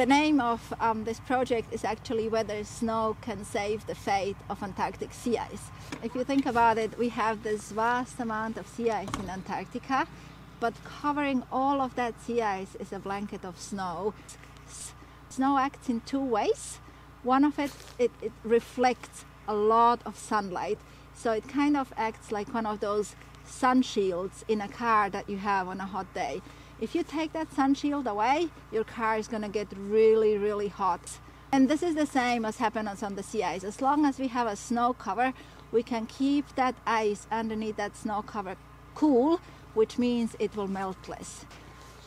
The name of um, this project is actually whether snow can save the fate of Antarctic sea ice. If you think about it, we have this vast amount of sea ice in Antarctica, but covering all of that sea ice is a blanket of snow. Snow acts in two ways. One of it, it, it reflects a lot of sunlight, so it kind of acts like one of those sun shields in a car that you have on a hot day. If you take that sun shield away, your car is going to get really, really hot. And this is the same as happens on the sea ice. As long as we have a snow cover, we can keep that ice underneath that snow cover cool, which means it will melt less.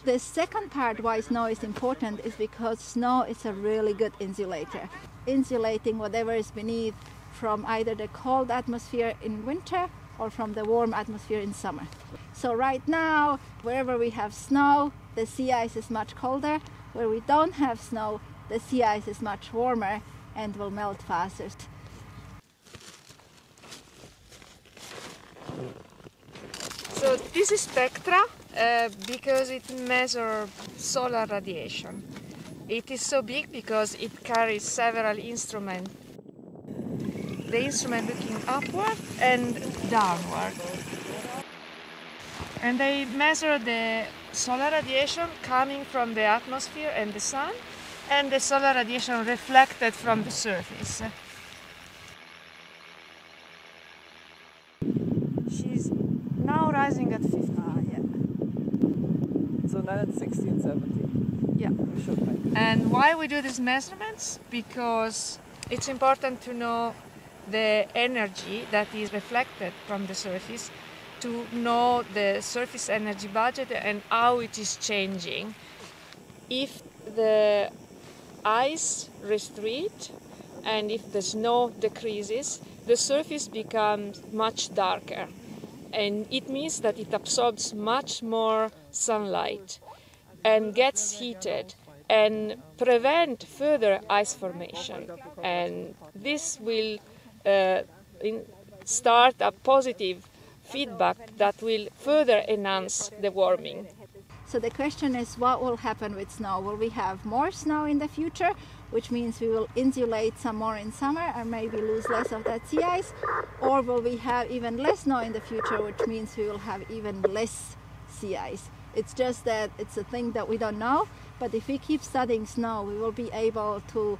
The second part why snow is important is because snow is a really good insulator, insulating whatever is beneath from either the cold atmosphere in winter or from the warm atmosphere in summer. So right now, wherever we have snow, the sea ice is much colder. Where we don't have snow, the sea ice is much warmer and will melt faster. So this is spectra uh, because it measures solar radiation. It is so big because it carries several instruments the instrument looking upward and downward. And they measure the solar radiation coming from the atmosphere and the sun and the solar radiation reflected from the surface. She's now rising at 50. Ah, yeah. So now it's 60 and 70. Yeah. And why we do these measurements? Because it's important to know the energy that is reflected from the surface to know the surface energy budget and how it is changing. If the ice retreats and if the snow decreases, the surface becomes much darker and it means that it absorbs much more sunlight and gets heated and prevent further ice formation and this will uh, start a positive feedback that will further enhance the warming. So the question is what will happen with snow? Will we have more snow in the future, which means we will insulate some more in summer and maybe lose less of that sea ice? Or will we have even less snow in the future, which means we will have even less sea ice? It's just that it's a thing that we don't know, but if we keep studying snow, we will be able to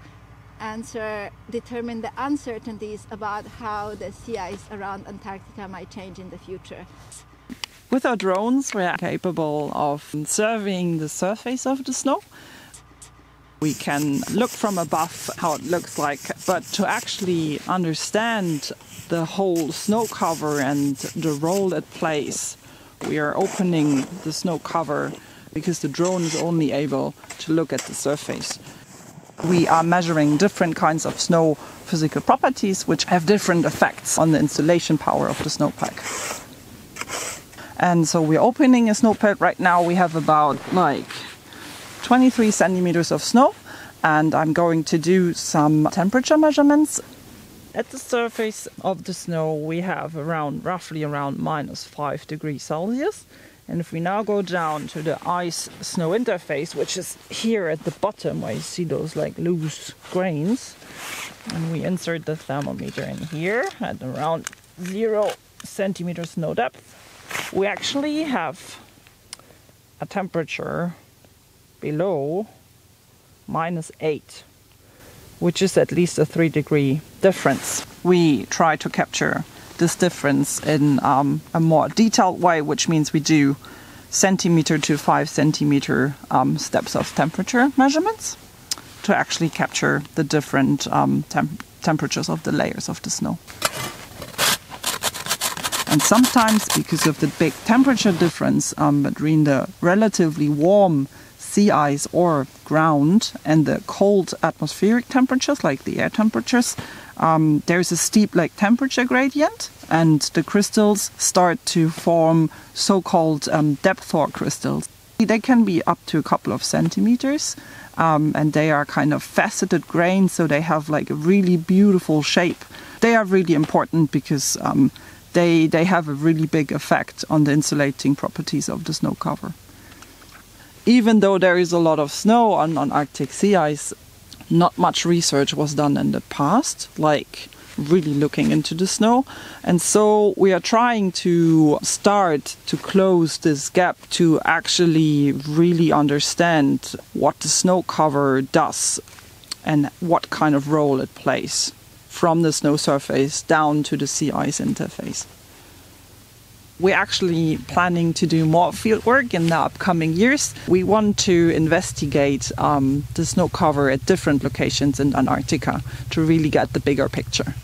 answer, determine the uncertainties about how the sea ice around Antarctica might change in the future. With our drones, we are capable of surveying the surface of the snow. We can look from above how it looks like, but to actually understand the whole snow cover and the role it plays, we are opening the snow cover because the drone is only able to look at the surface. We are measuring different kinds of snow physical properties which have different effects on the insulation power of the snowpack. And so we're opening a snowpack right now. We have about like 23 centimeters of snow, and I'm going to do some temperature measurements. At the surface of the snow, we have around roughly around minus 5 degrees Celsius. And if we now go down to the ice snow interface, which is here at the bottom where you see those like loose grains, and we insert the thermometer in here at around zero centimeter snow depth, we actually have a temperature below minus 8, which is at least a 3 degree difference. We try to capture this difference in um, a more detailed way, which means we do centimeter to five centimeter um, steps of temperature measurements to actually capture the different um, temp temperatures of the layers of the snow. And sometimes, because of the big temperature difference um, between the relatively warm sea ice or ground and the cold atmospheric temperatures, like the air temperatures, um, there's a steep like temperature gradient and the crystals start to form so-called um, depth hoar crystals. They can be up to a couple of centimeters um, and they are kind of faceted grains so they have like a really beautiful shape. They are really important because um, they, they have a really big effect on the insulating properties of the snow cover. even though there is a lot of snow on, on Arctic sea ice, not much research was done in the past, like really looking into the snow. And so we are trying to start to close this gap to actually really understand what the snow cover does and what kind of role it plays from the snow surface down to the sea ice interface. We're actually planning to do more fieldwork in the upcoming years. We want to investigate um, the snow cover at different locations in Antarctica to really get the bigger picture.